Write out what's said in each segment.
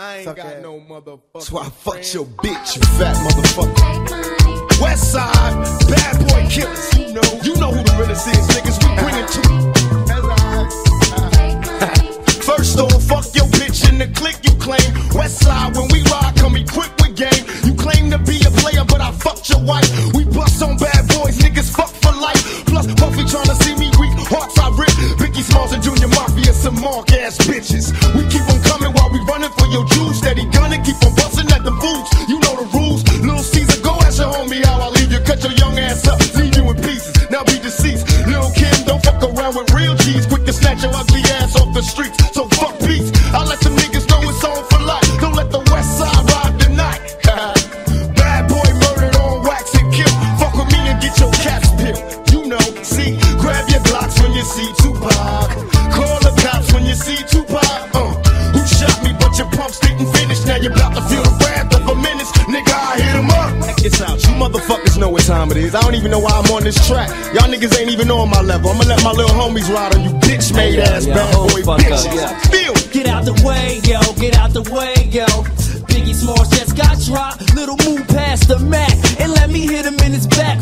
I ain't Suck got ass. no motherfucker. That's why I fucked your bitch, you fat motherfucker. West side, bad boy up, leave you in pieces. Now be deceased. Lil' Kim, don't fuck around with real G's. Quick to snatch your ugly ass off the streets. So fuck peace. I let them niggas know it's on for life. Don't let the West Side ride the night. Bad boy murdered on wax and kill. Fuck with me and get your caps peeled. You know, see, grab your Glocks when you see Tupac. Call the cops when you see Tupac. Uh, who shot me? But your pumps didn't finish. Now you're about to this out. You motherfuckers know what time it is. I don't even know why I'm on this track. Y'all niggas ain't even on my level. I'ma let my little homies ride on you bitch made ass yeah, bad hold boy fuck up, bitches. yeah. Feel. Get out the way, yo, get out the way, yo. Biggie Smalls just got dropped. Little move past the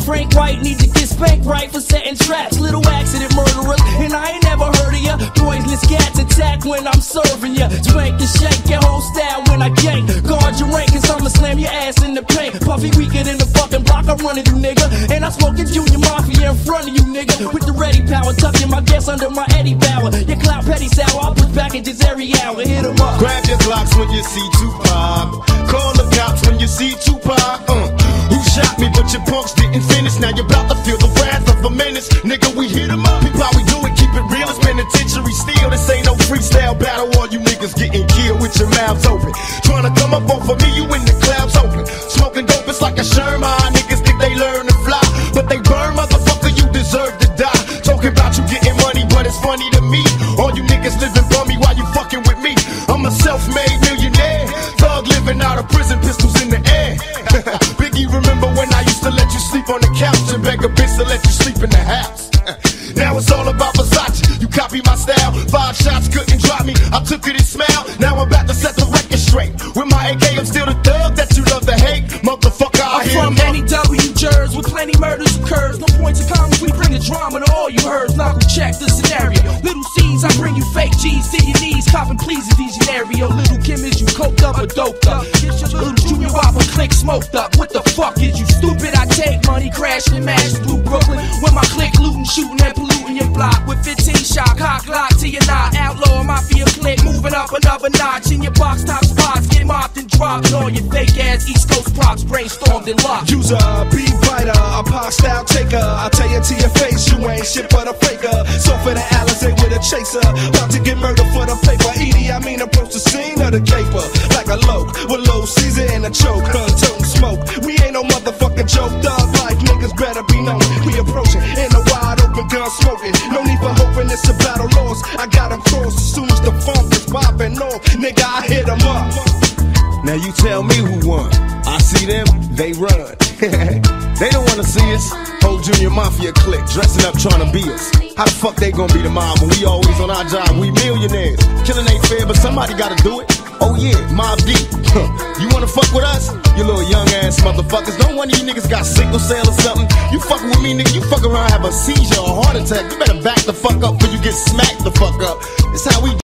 Frank White need to get spanked right for setting traps. Little accident murderers, and I ain't never heard of ya. Poisonous cats attack when I'm serving ya. Spank and shake your whole style when I gank. Guard your rank, cause I'ma slam your ass in the paint. Puffy weaker than the fucking block I'm running you, nigga. And I smoking Junior Mafia in front of you, nigga. With the ready power, tucking my gas under my Eddie Bauer. Your clout petty sour, I'll put packages every hour. Hit 'em up. Grab your Glocks when you see Tupac. Call the cops when you see Tupac. Uh, shot me, but your punks didn't finish. Now you're about to feel the wrath of a menace. Nigga, we hit 'em up. People, how we do it, keep it real. It's penitentiary steel. This ain't no freestyle battle. All you niggas getting killed with your mouths open. Trying to come up off of me, you in the the couch and beg a bitch to let you sleep in the house? Uh, now it's all about Versace. You copy my style. Five shots couldn't drop me. I took it and smiled. Now I'm about to set the record straight. With my AK, I'm still the thug that you love to hate. Motherfucker, I I'm from any W jurors with plenty murders occurs. No points of comments, we bring the drama to all you heard. Knuckle check the scenario. Little Cease, I bring you fake G's to your knees. Copping please these scenario. Little Kim, is you coked up or doped up? Little Junior Whopper click smoked up. Crash and mash through Brooklyn. With my click looting, shooting and polluting your block. With 15 shot, cock lock to your knot. Outlaw mafia click, moving up another notch. In your box top spots, get mopped and dropped. All your fake ass East Coast props brainstormed and locked. Use a beat writer, a pop style taker. I tell you to your face, you ain't shit but a faker. So for the Alizé with a chaser, about to get murdered for the paper. Edie, I mean approach the scene of the caper like a loke with low season and a choke. Popping. Nigga, I hit 'em up. Now you tell me who won. I see them, they run. they don't wanna see us. Whole Junior Mafia clique dressing up trying to be us. How the fuck they gonna be the mob when we always on our job? We millionaires. Killing ain't fair, but somebody gotta do it. Oh yeah, Mobb Deep. you wanna fuck with us? You little young ass motherfuckers. Don't one of you niggas got sickle cell or something. You fucking with me, nigga. You fuck around, have a seizure or heart attack. You better back the fuck up before you get smacked the fuck up. It's how we